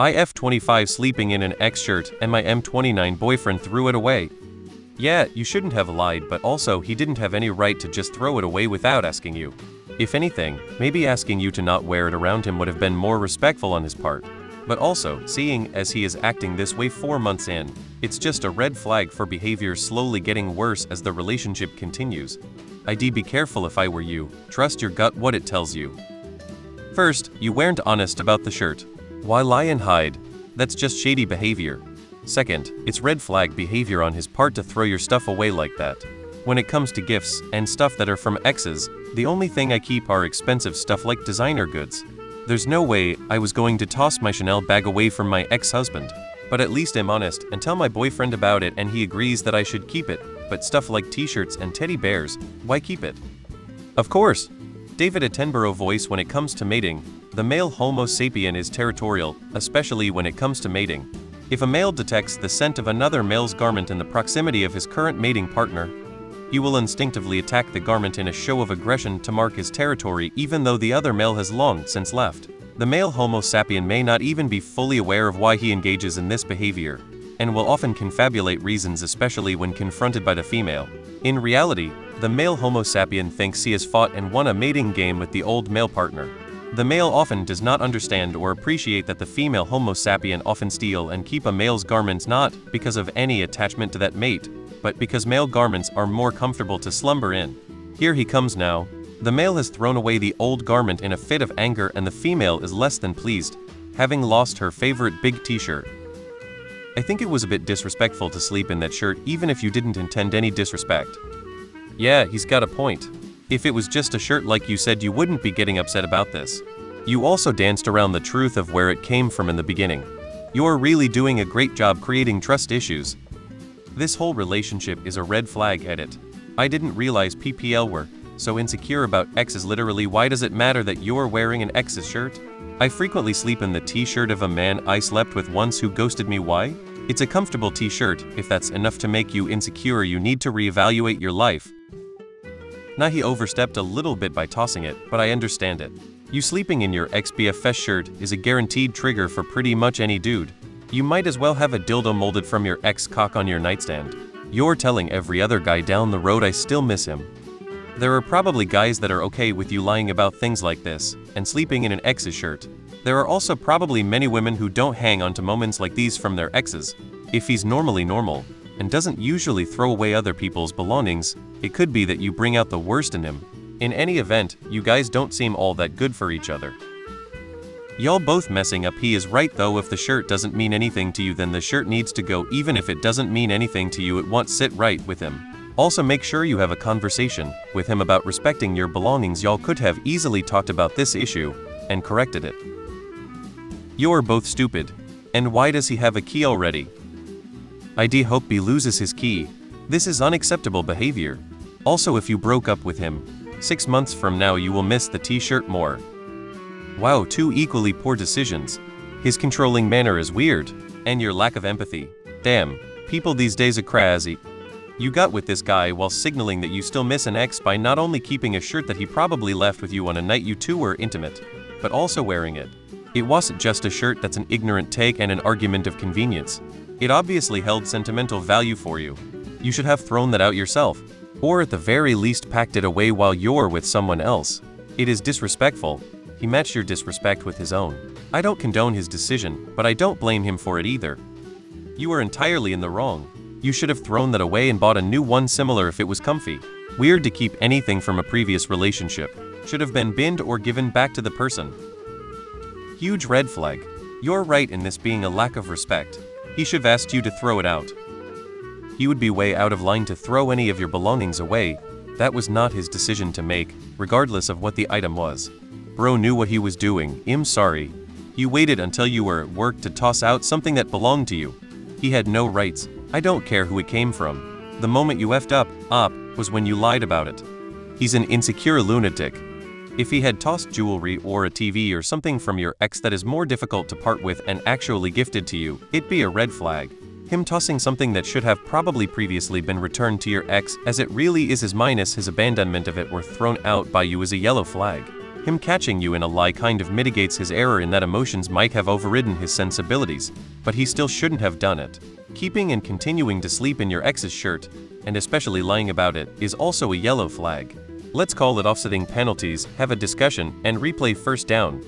I F25 sleeping in an X shirt and my M29 boyfriend threw it away. Yeah, you shouldn't have lied, but also he didn't have any right to just throw it away without asking you. If anything, maybe asking you to not wear it around him would have been more respectful on his part. But also, seeing as he is acting this way four months in, it's just a red flag for behavior slowly getting worse as the relationship continues. I'd be careful if I were you, trust your gut what it tells you. First, you weren't honest about the shirt. Why lie and hide? That's just shady behavior. Second, it's red flag behavior on his part to throw your stuff away like that. When it comes to gifts and stuff that are from exes, the only thing I keep are expensive stuff like designer goods. There's no way I was going to toss my Chanel bag away from my ex-husband. But at least I'm honest and tell my boyfriend about it and he agrees that I should keep it, but stuff like t-shirts and teddy bears, why keep it? Of course! David Attenborough voice when it comes to mating, the male Homo sapien is territorial, especially when it comes to mating. If a male detects the scent of another male's garment in the proximity of his current mating partner, he will instinctively attack the garment in a show of aggression to mark his territory even though the other male has long since left. The male Homo sapien may not even be fully aware of why he engages in this behavior, and will often confabulate reasons especially when confronted by the female. In reality, the male Homo sapien thinks he has fought and won a mating game with the old male partner. The male often does not understand or appreciate that the female Homo sapien often steal and keep a male's garments not because of any attachment to that mate, but because male garments are more comfortable to slumber in. Here he comes now. The male has thrown away the old garment in a fit of anger and the female is less than pleased, having lost her favorite big t-shirt. I think it was a bit disrespectful to sleep in that shirt even if you didn't intend any disrespect. Yeah, he's got a point. If it was just a shirt like you said you wouldn't be getting upset about this. You also danced around the truth of where it came from in the beginning. You're really doing a great job creating trust issues. This whole relationship is a red flag edit. I didn't realize PPL were so insecure about exes literally why does it matter that you're wearing an ex's shirt? I frequently sleep in the t-shirt of a man I slept with once who ghosted me why? It's a comfortable t-shirt, if that's enough to make you insecure you need to reevaluate your life, now he overstepped a little bit by tossing it, but I understand it. You sleeping in your ex-BFF shirt is a guaranteed trigger for pretty much any dude. You might as well have a dildo molded from your ex-cock on your nightstand. You're telling every other guy down the road I still miss him. There are probably guys that are okay with you lying about things like this, and sleeping in an ex's shirt. There are also probably many women who don't hang on to moments like these from their exes. If he's normally normal, and doesn't usually throw away other people's belongings, it could be that you bring out the worst in him. In any event, you guys don't seem all that good for each other. Y'all both messing up he is right though if the shirt doesn't mean anything to you then the shirt needs to go even if it doesn't mean anything to you it won't sit right with him. Also make sure you have a conversation with him about respecting your belongings y'all could have easily talked about this issue and corrected it. You're both stupid. And why does he have a key already? ID hope he loses his key. This is unacceptable behavior. Also if you broke up with him, six months from now you will miss the t-shirt more. Wow, two equally poor decisions. His controlling manner is weird, and your lack of empathy. Damn, people these days are crazy. You got with this guy while signaling that you still miss an ex by not only keeping a shirt that he probably left with you on a night you two were intimate, but also wearing it. It wasn't just a shirt that's an ignorant take and an argument of convenience. It obviously held sentimental value for you. You should have thrown that out yourself, or at the very least packed it away while you're with someone else. It is disrespectful. He matched your disrespect with his own. I don't condone his decision, but I don't blame him for it either. You were entirely in the wrong. You should have thrown that away and bought a new one similar if it was comfy. Weird to keep anything from a previous relationship. Should have been binned or given back to the person. Huge red flag. You're right in this being a lack of respect. He should have asked you to throw it out. He would be way out of line to throw any of your belongings away. That was not his decision to make, regardless of what the item was. Bro knew what he was doing, I'm sorry. You waited until you were at work to toss out something that belonged to you. He had no rights, I don't care who it came from. The moment you effed up, up, was when you lied about it. He's an insecure lunatic. If he had tossed jewelry or a TV or something from your ex that is more difficult to part with and actually gifted to you, it'd be a red flag. Him tossing something that should have probably previously been returned to your ex as it really is his minus his abandonment of it were thrown out by you as a yellow flag. Him catching you in a lie kind of mitigates his error in that emotions might have overridden his sensibilities, but he still shouldn't have done it. Keeping and continuing to sleep in your ex's shirt, and especially lying about it, is also a yellow flag. Let's call it offsetting penalties, have a discussion, and replay first down.